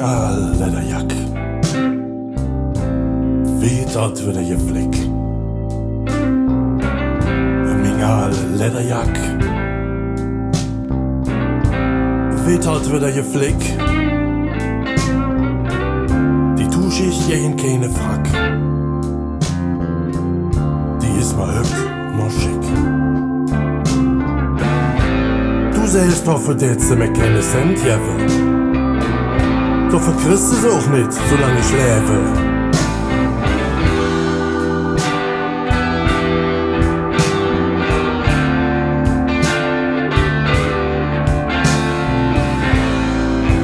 enger Lederjack. Weht dort wieder ihr Fleck. Minger Lederjack. Weht dort wieder je flick. Die tusch ich je in keine Frack. Die ist mal hübsch, mal schick Du selbst hoffe, dass zu mir keine sind ja will. Doch verkriegst sie auch nicht, solange ich schläfe.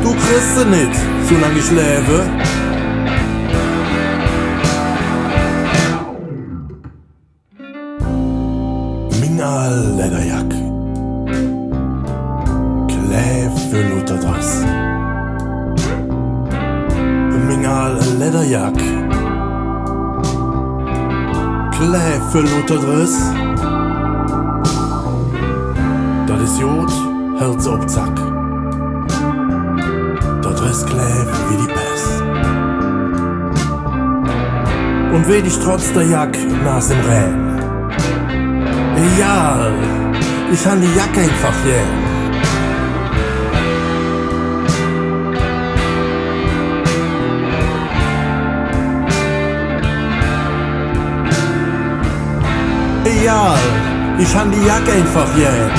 Du kriegst sie nicht, solange ich lebe. Lederjack. Kläf für Luther Driss. Das ist Jod, Herz ob Zack. Dort ist Kläf wie die Pest. Und ich trotz der Jack nas im Rennen. Ja, ich han die Jacke einfach jäh. Ja, ich han die Jacke einfach jäh.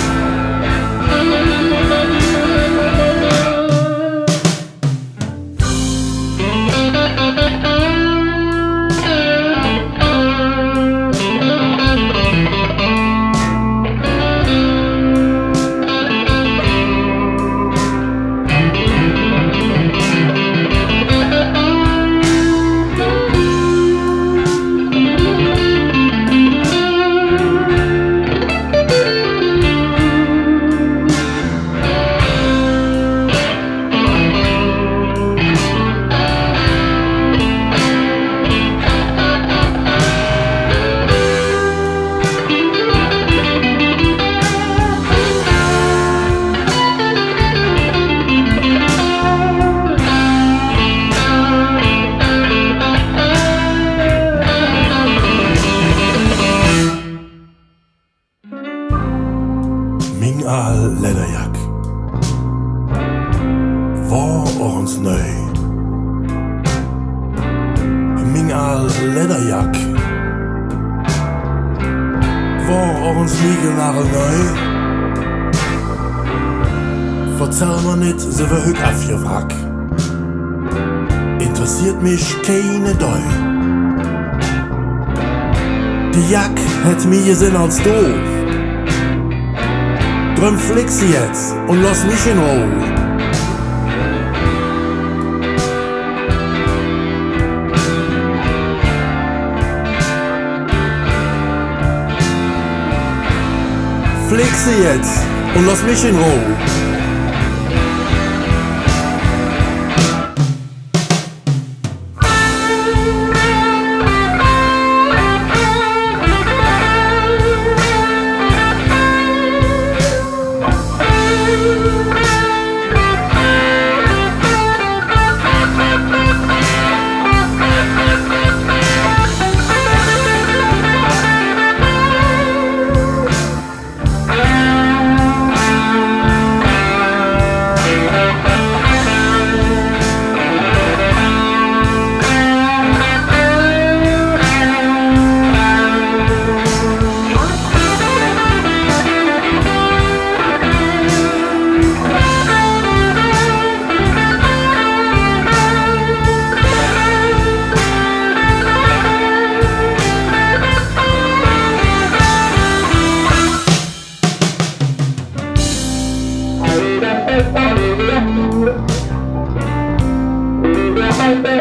Mingal Lederjack. War ons Niegelnagel neu. Verzeih mir nicht, so wir hüt afgewrack. Interessiert mich keine Deu. Die Jack hätt mir gesehen als du. Drum flick sie jetzt und lass mich in Ruhe. Flick sie jetzt und lass mich in Ruhe.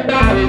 Bye.